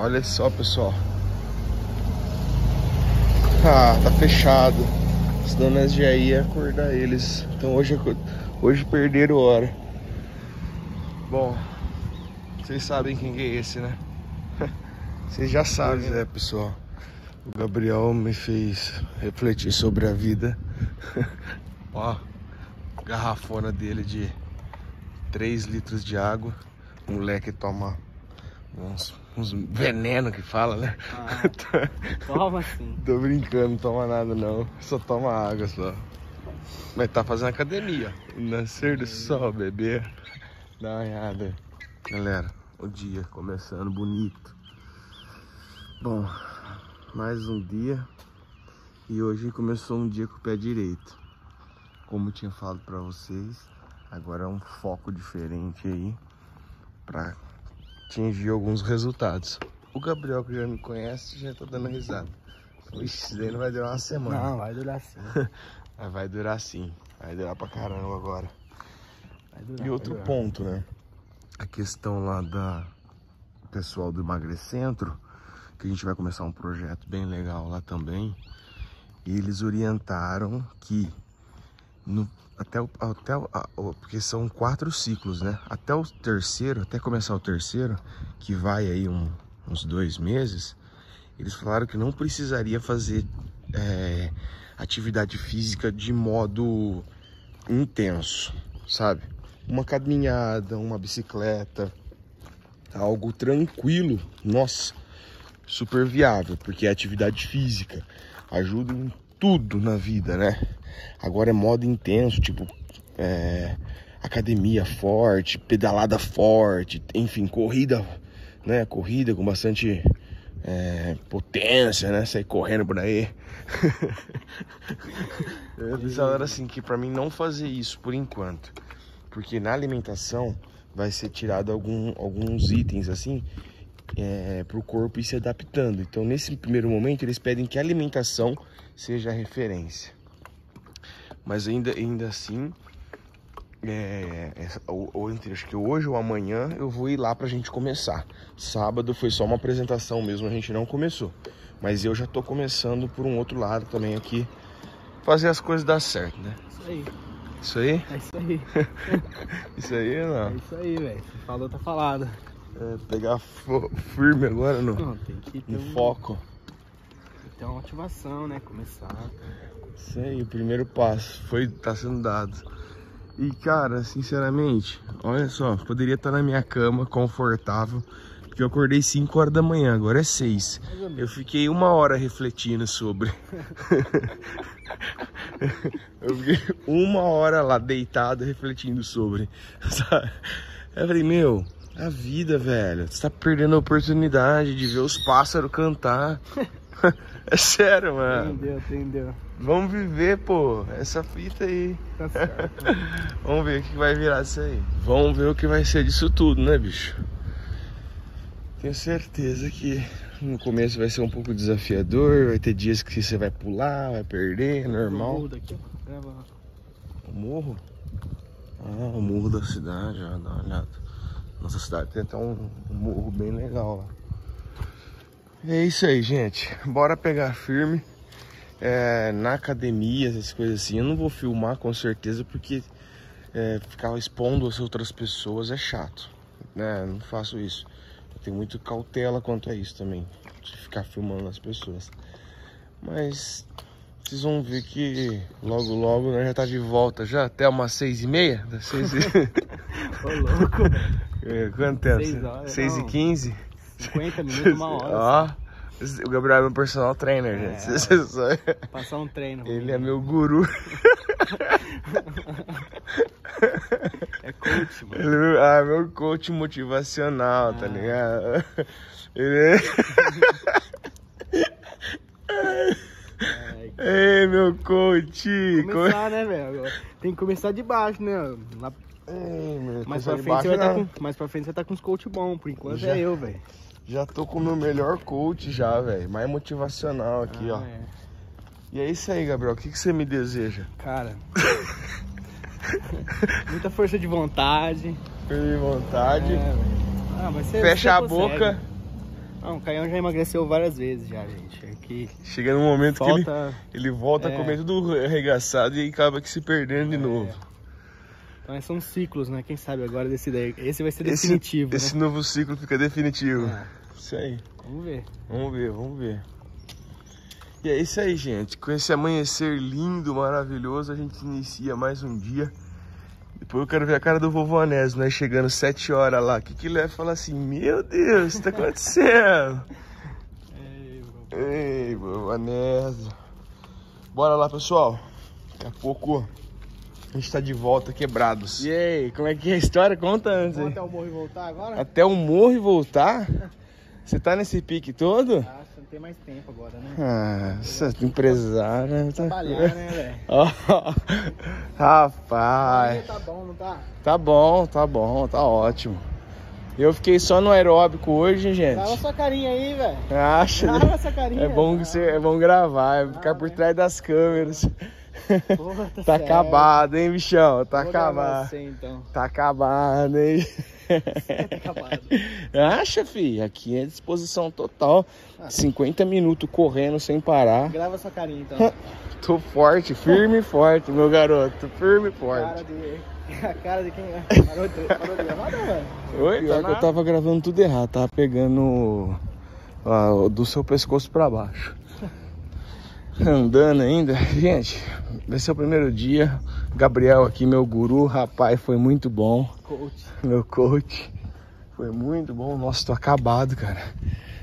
Olha só, pessoal. Ah, tá fechado. Senão nós já ia acordar eles. Então hoje, hoje perderam hora. Bom, vocês sabem quem é esse, né? Vocês já sabem, né, pessoal? O Gabriel me fez refletir sobre a vida. Ó, garrafona dele de 3 litros de água. O moleque toma uns, uns veneno que fala, né? Ah, toma sim. Tô brincando, não toma nada não. Só toma água só. Mas tá fazendo academia. Nascer do sol, bebê. Dá uma olhada. Galera, o dia começando bonito. Bom, mais um dia. E hoje começou um dia com o pé direito. Como eu tinha falado pra vocês, agora é um foco diferente aí pra atingir alguns resultados. O Gabriel, que já me conhece, já tá dando risada. Ixi, isso daí não vai durar uma semana. Não, vai durar sim. Vai durar sim. Vai durar pra caramba agora. Durar, E outro ponto, né? A questão lá da pessoal do Emagrecentro, que a gente vai começar um projeto bem legal lá também. E eles orientaram que no, até o, até o, porque são quatro ciclos, né? Até o terceiro, até começar o terceiro, que vai aí um- uns dois meses, eles falaram que não precisaria fazer é, atividade física de modo intenso, sabe? Uma caminhada, uma bicicleta, algo tranquilo, nossa, super viável, porque é atividade física, ajuda em tudo na vida, né? Agora é modo intenso, tipo é, academia forte, pedalada forte, enfim, corrida, né? Corrida com bastante é, potência, né? Sair correndo por aí. Eles falaram assim que pra mim não fazer isso por enquanto, porque na alimentação vai ser tirado algum, alguns itens assim é, para o corpo ir se adaptando. Então, nesse primeiro momento, eles pedem que a alimentação seja a referência. Mas ainda, ainda assim, é, essa- ou, ou acho que hoje ou amanhã eu vou ir lá pra gente começar. Sábado foi só uma apresentação mesmo, a gente não começou. Mas eu já tô começando por um outro lado também aqui, fazer as coisas dar certo, né? Isso aí, Isso aí? é isso aí. Isso aí É não. isso aí, velho. Falou, tá falado. É, pegar firme agora no, Não, tem que ter, no um- foco. motivação, né? Começar. Isso aí, o primeiro passo foi tá sendo dado. E cara, sinceramente, olha só, poderia estar na minha cama confortável, porque eu acordei 5 horas da manhã, agora é 6. Mais ou menos. Eu fiquei uma hora refletindo sobre. eu fiquei uma hora lá deitado refletindo sobre. Sabe? Eu falei, meu, a vida, velho, você tá perdendo a oportunidade de ver os pássaros cantar. é sério, mano. Entendeu, entendeu. Vamos viver, pô, essa fita aí. Tá certo. Vamos ver o que vai virar disso aí. Vamos ver o que vai ser disso tudo, né, bicho? Tenho certeza que no começo vai ser um pouco desafiador, vai ter dias que você vai pular, vai perder, normal. Muda aqui, ó. Grava lá. O morro? Ah, o morro da cidade, ó, dá uma olhada. Nossa cidade tem até um, um morro bem legal lá. É isso aí, gente. Bora pegar firme. É, na academia, essas coisas assim, eu não vou filmar com certeza porque é, ficar expondo as outras pessoas é chato. Né? Não faço isso. Eu tenho muito cautela quanto a isso também. De ficar filmando as pessoas. Mas vocês vão ver que logo logo nós já tá de volta já, até umas seis e meia? Das Seis e... Ô, louco, velho. É, Quanto tempo? Seis horas, Seis e não. quinze? 50 minutos, uma hora. Ó, o Gabriel é meu personal trainer, É. gente. Você sabe. Passar um treino. Ele é meu guru. É coach, mano. Ele é meu, ah, meu coach motivacional, tá Ah. ligado? Ele é... Ei, meu coach! Começar, né, velho? Tem que começar de baixo, né? Lá, Ei, meu, mais, pra de frente você vai tá com, mais pra frente você tá com os coach bom. Por enquanto Já. é eu, velho. Já tô com o meu melhor coach já, velho. Mais motivacional aqui, ó. Ah, é. E é isso aí, Gabriel. O que, que você me deseja? Cara. Muita força de vontade. Fique à vontade. É, ah, mas você, Fecha a boca. Não, o Caião já emagreceu várias vezes já, gente. É que Chega num momento falta... que ele, ele volta É. a comer tudo arregaçado e acaba que se perdendo de novo. Então são ciclos, né? Quem sabe agora desse daí. Esse vai ser Esse, definitivo, esse né? novo ciclo fica definitivo. É, Isso aí. vamos ver. Vamos ver, vamos ver. E é isso aí, gente. Com esse amanhecer lindo, maravilhoso, a gente inicia mais um dia. Depois eu quero ver a cara do vovô Anésio, né? Chegando 7 horas lá. O que, que ele vai falar assim? Meu Deus, o que tá acontecendo? Ei, vovô Anésio. Bora lá, pessoal. Daqui a pouco a gente tá de volta quebrados. E aí, como é que é a história? Conta antes até o morro e voltar agora? Até o morro e voltar? Você tá nesse pique todo? Não tem mais tempo agora, né? Ah, essa empresária. tá- Trabalhar, né, velho? Ó, rapaz, Tá bom, não tá? tá bom, tá bom, tá ótimo. Eu fiquei só no aeróbico hoje, Grava gente. sua carinha aí, velho. Acha? Grava essa carinha. É bom, que você- é bom gravar, é ficar por trás das câmeras. Porra, Tá certo. acabado, hein, bichão? Tá Vou acabado. Você, então. Tá acabado, hein? Acha, fi? Aqui é disposição total. 50 minutos correndo sem parar. Grava sua carinha, então. Tô forte, firme e forte, meu garoto. Firme e Cara forte. de... A cara de quem é. Parou de, parou de gravar, não, velho? Oi? Pior Tá que eu na- tava gravando tudo errado, tava pegando ah, do seu pescoço pra baixo. Andando ainda. Gente, vai ser o primeiro dia. Gabriel aqui, meu guru, rapaz, foi muito bom. Coach. Meu coach. Foi muito bom. Nossa, tô acabado, cara.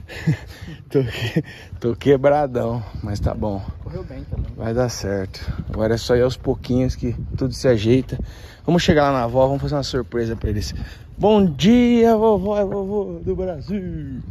tô, que- tô quebradão, mas tá bom. Correu bem também. Vai dar certo. Agora é só ir aos pouquinhos que tudo se ajeita. Vamos chegar lá na avó, vamos fazer uma surpresa pra eles. Bom dia, vovó e vovô do Brasil.